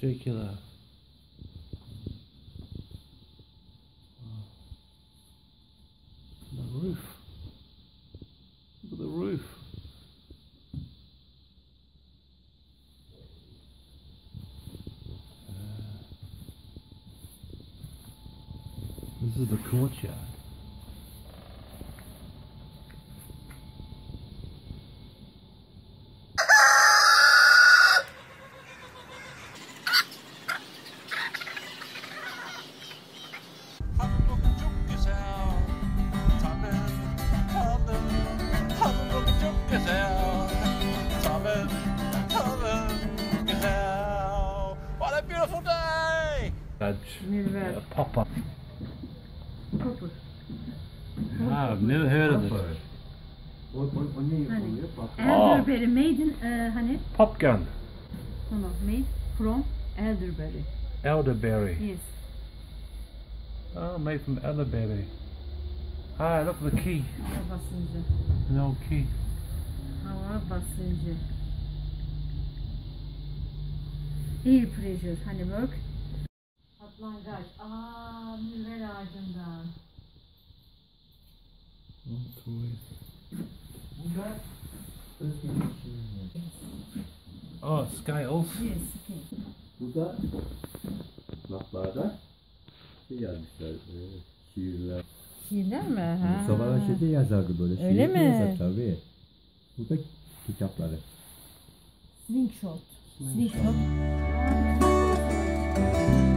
Circular. The roof. The roof. Uh, this is the courtyard. Day! Badge. Mürver. A pop up. Kopur. Ah, I've never heard of it. O, o, o ne Hani oluyor? Bak. elderberry made in e, hani Pop gun. no no made from elderberry. Elderberry. Yes. Oh, made from elderberry. Ah, look at the key. Hava basıncı. An old key. Hava basıncı. Air pressure hani work. Patlangaç. Aa mürver ağacından. Oh, scales. Yes. okay. Bu da kitaplarda şey yazmışlar. E, şiirler. Şiirler mi? Ha. Mustafa Raşit'i yazardı böyle. Öyle şiir mi? Yazar, tabii. Bu da kitapları. Slingshot. Slingshot. Thank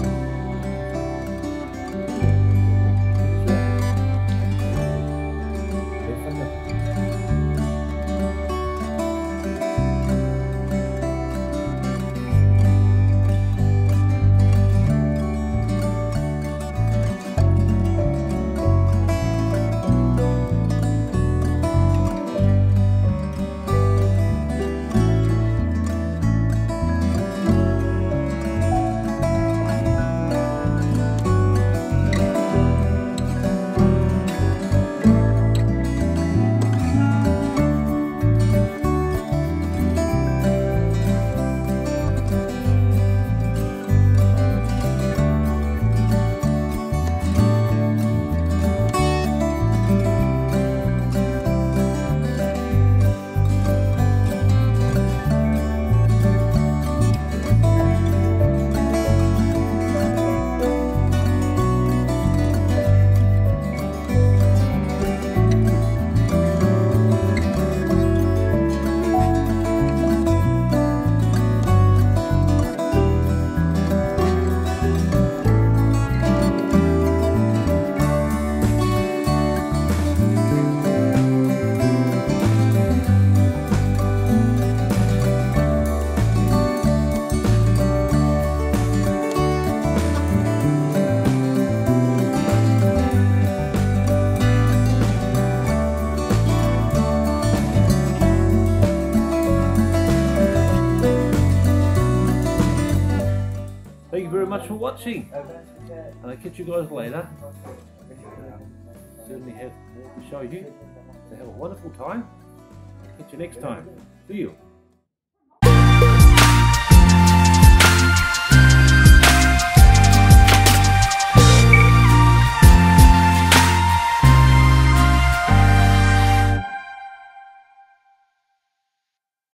for watching. Oh, and I'll catch you guys later. Certainly have more to show you. So have a wonderful time. Catch you next time. See you.